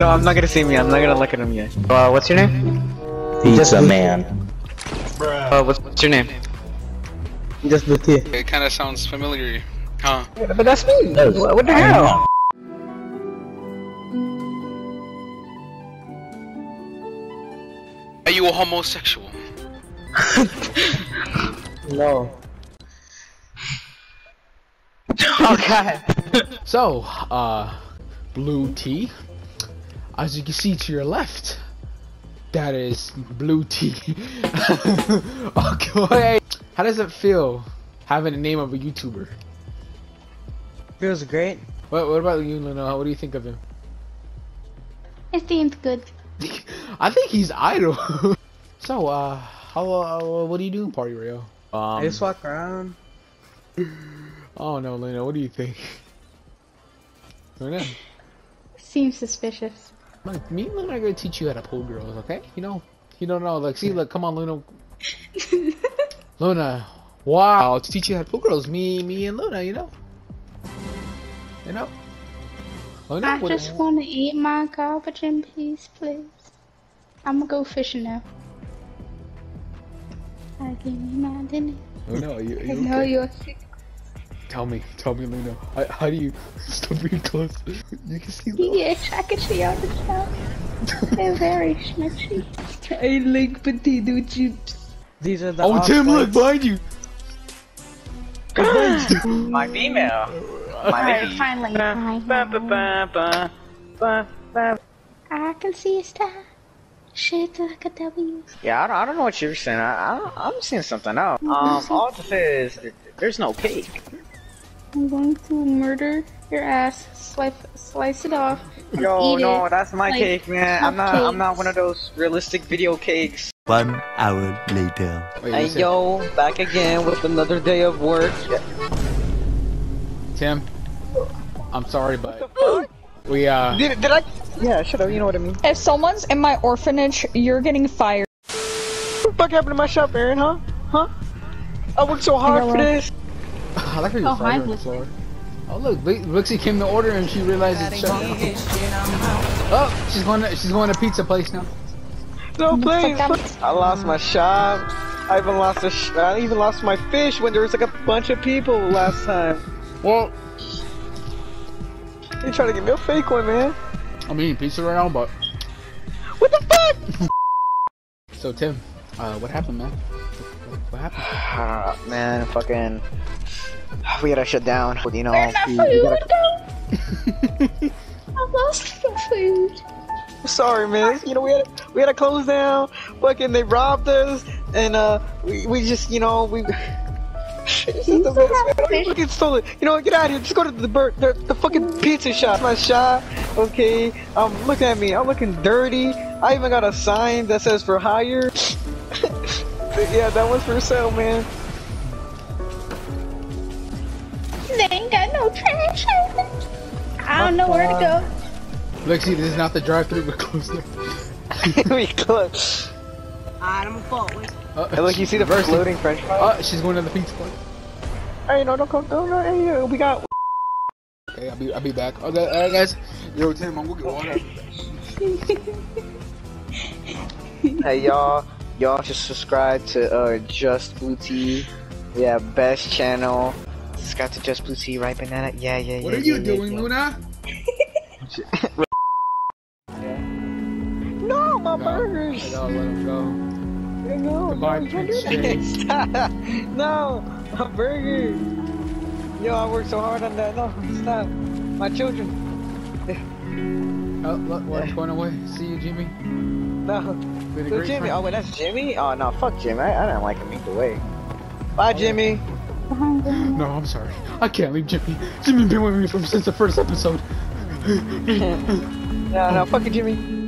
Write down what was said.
I'm not gonna see me. I'm not gonna look at him yet. Uh, what's your name? Pizza man. Uh, what's, what's your name? Just the tea. It kind of sounds familiar, huh? But that's me. What, what the hell? Are you a homosexual? No. Oh god. So, uh, blue tea. As you can see to your left, that is blue tea. okay. How does it feel having the name of a YouTuber? Feels great. What, what about you, Luna? What do you think of him? It seems good. I think he's idle. so, uh, how, uh, what do you do in Party Royale? Um, I just walk around. oh no, Luna, what do you think? Luna, Seems suspicious. Look, me and Luna are gonna teach you how to pull girls, okay? You know, you don't know. Like, see, look, come on, Luna. Luna, wow, to teach you how to pull girls, me, me and Luna, you know. You know. Luna, I just want to eat my garbage in peace, please. I'm gonna go fishing now. I give me my dinner. Luna, are you, are I you know okay? you're sick. Tell me, tell me, Luna. How, how do you stop being close? You can see. Yes, I can see all the stuff. They're very schmitchy. I like potato chips. These are the Oh, Tim, look off-whites. behind you. My female. My Alright, finally. Ba, ba, ba. I can see a star. Shaped like a W. Yeah, I don't, I don't know what you're saying. I, I, I'm seeing something else. Um, all I have to say is there's no cake. I'm going to murder your ass, slice, slice it off, and Yo, eat no, it. that's my like cake, man. I'm not. I'm not one of those realistic video cakes. One hour later. Wait, Hey, yo, back again with another day of work. Tim, I'm sorry, but we uh. Did, did I? Yeah, shut up. You know what I mean. If someone's in my orphanage, you're getting fired. What the fuck happened to my shop, Aaron? Huh? Huh? I worked so hard for this. I like how you Oh, flag hi, her on the floor. Oh look, Blix- came to order and she realized it's shut. Oh, she's going to she's going to pizza place now. No, please. I lost my shop. I even lost a sh- I even lost my fish when there was like a bunch of people last time. Well, You trying to give me a fake one, man? I'm eating pizza right now, but What the fuck? so Tim, uh, what happened, man? What, what happened? Ah, man, fucking. We gotta shut down. You know, Where's my we, food? we gotta. I lost my food. Sorry, man. You know, we had to, we had to close down. Fucking, they robbed us, and uh, we, we just, you know, we. This is the best, man. Fucking stole it. You know, what, get out of here. Just go to the bird, the, the fucking pizza shop. My shop, okay. Um, look at me. I'm looking dirty. I even got a sign that says for hire. yeah, that one's for sale, man. No trash. I don't know where to go. Blixxzy, this is not the drive-through. We're closed now. we close. Uh, Hey, look, you see the first loading French fries? Uh, she's going to the pizza place. Hey, no, don't come. No, no, hey, uh, we got. Okay, I'll be I'll be back. Okay, alright guys. Yo, Tim, I'm gonna get water. Hey y'all, y'all should subscribe to uh Just Blue Tea. Yeah, best channel. Subscribe to Just Blue Tea, right banana? Yeah, yeah, yeah. What are yeah, you yeah, doing, yeah. Luna? No, my No, burgers. I gotta let him go. No, Goodbye, no, don't Prince do that. Stop. No, my burger. Yo, I worked so hard on that. No, stop. My children. Oh, look, what's going away? See you, Jimmy. No. Been a Who, Jimmy? friend. Oh, wait, that's Jimmy? Oh, no, fuck Jimmy. I, I didn't like him either way. Bye, oh, Jimmy. No, I'm sorry. I can't leave Jimmy. Jimmy's been with me from since the first episode. No, no, fuck it, Jimmy.